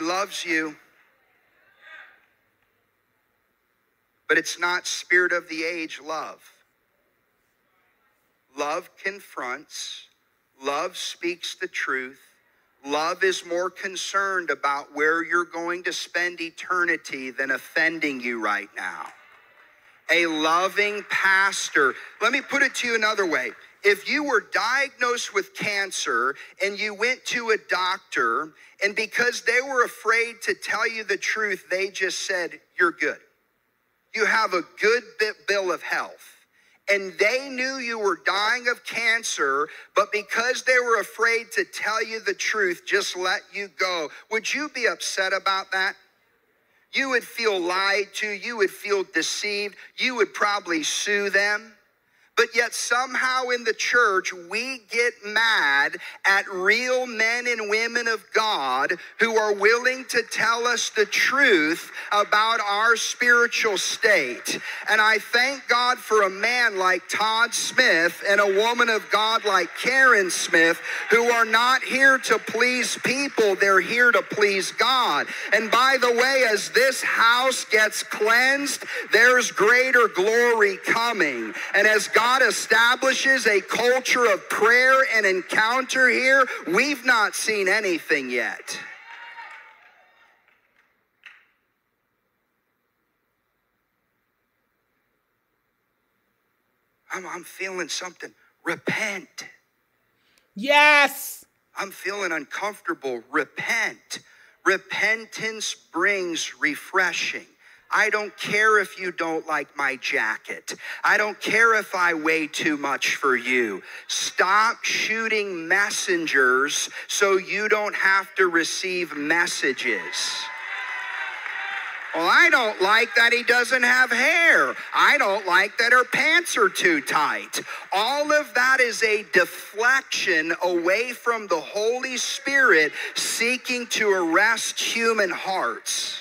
Loves you. But it's not spirit of the age love. Love confronts, love speaks the truth. Love is more concerned about where you're going to spend eternity than offending you right now. A loving pastor. Let me put it to you another way. If you were diagnosed with cancer and you went to a doctor, and because they were afraid to tell you the truth, they just said, You're good. You have a good bill of health and they knew you were dying of cancer, but because they were afraid to tell you the truth, just let you go. Would you be upset about that? You would feel lied to, you would feel deceived, you would probably sue them. But yet, somehow in the church, we get mad at real men and women of God who are willing to tell us the truth about our spiritual state. And I thank God for a man like Todd Smith and a woman of God like Karen Smith who are not here to please people, they're here to please God. And by the way, as this house gets cleansed, there's greater glory coming. And as God God establishes a culture of prayer and encounter here, we've not seen anything yet. I'm, I'm feeling something. Repent. Yes. I'm feeling uncomfortable. Repent. Repentance brings refreshing. I don't care if you don't like my jacket. I don't care if I weigh too much for you. Stop shooting messengers so you don't have to receive messages. Well, I don't like that he doesn't have hair. I don't like that her pants are too tight. All of that is a deflection away from the Holy Spirit seeking to arrest human hearts.